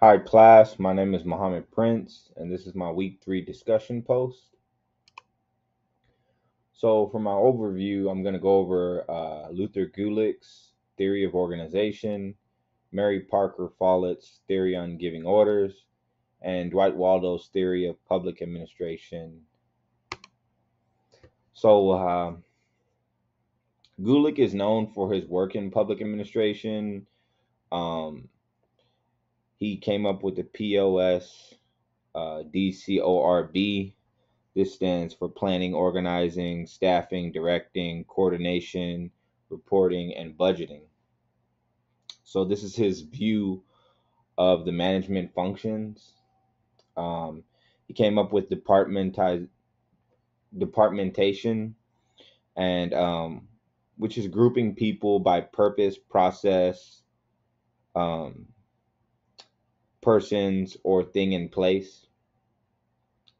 Hi, class. My name is Mohammed Prince, and this is my week three discussion post. So, for my overview, I'm going to go over uh, Luther Gulick's theory of organization, Mary Parker Follett's theory on giving orders, and Dwight Waldo's theory of public administration. So, uh, Gulick is known for his work in public administration. Um, he came up with the POS uh, DCORB. This stands for planning, organizing, staffing, directing, coordination, reporting, and budgeting. So, this is his view of the management functions. Um, he came up with departmentiz- departmentation, and um, which is grouping people by purpose, process, um, persons, or thing in place.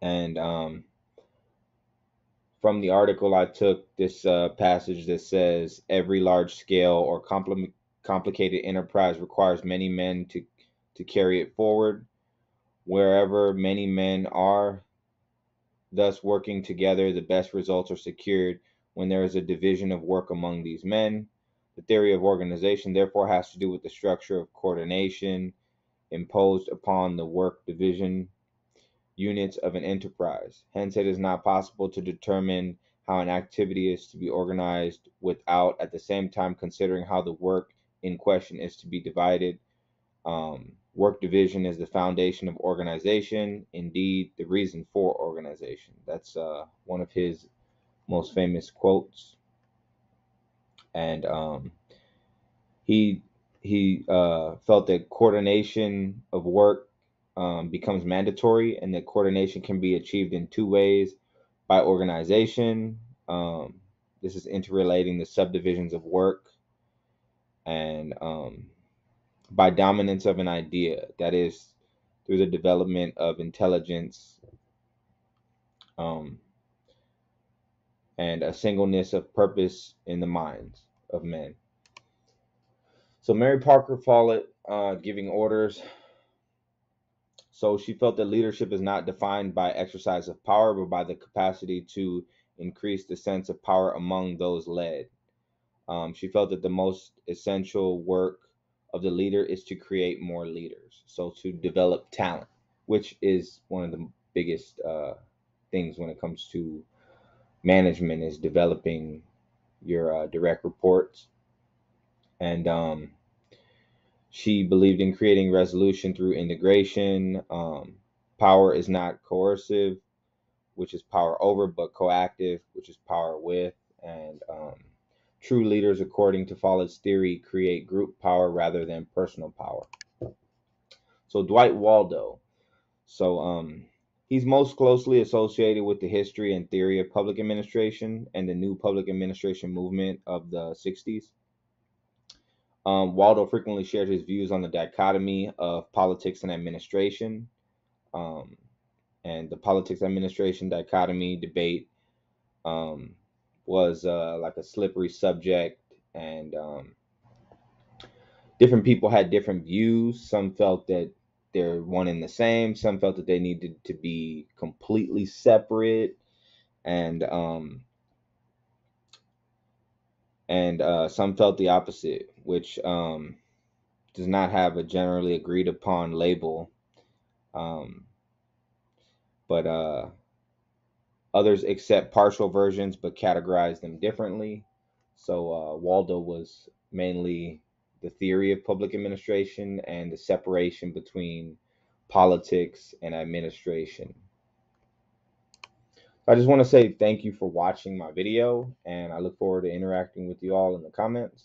And um, from the article, I took this uh, passage that says every large scale or compl- complicated enterprise requires many men to, to carry it forward. Wherever many men are, thus working together, the best results are secured when there is a division of work among these men. The theory of organization, therefore, has to do with the structure of coordination imposed upon the work division units of an enterprise. Hence, it is not possible to determine how an activity is to be organized without at the same time considering how the work in question is to be divided. Um, work division is the foundation of organization, indeed, the reason for organization. That's uh, one of his most famous quotes. And um, he he uh, felt that coordination of work um, becomes mandatory, and that coordination can be achieved in two ways: by organization. Um, this is interrelating the subdivisions of work, and um, by dominance of an idea. That is through the development of intelligence um, and a singleness of purpose in the minds of men. So Mary Parker Follett uh, giving orders. So she felt that leadership is not defined by exercise of power, but by the capacity to increase the sense of power among those led. Um, she felt that the most essential work of the leader is to create more leaders. So to develop talent, which is one of the biggest uh, things when it comes to management is developing your uh, direct reports. And um, she believed in creating resolution through integration. Um, power is not coercive, which is power over, but coactive, which is power with. And um, true leaders, according to Follett's theory, create group power rather than personal power. So Dwight Waldo. So um, He's most closely associated with the history and theory of public administration and the new public administration movement of the 60s. Um, Waldo frequently shared his views on the dichotomy of politics and administration. Um, and the politics administration dichotomy debate um, was uh, like a slippery subject, and um, different people had different views. Some felt that they're one and the same. Some felt that they needed to be completely separate, and um, and uh, some felt the opposite, which um, does not have a generally agreed upon label. Um, but uh, others accept partial versions but categorize them differently. So uh, Waldo was mainly the theory of public administration and the separation between politics and administration. I just want to say thank you for watching my video, and I look forward to interacting with you all in the comments.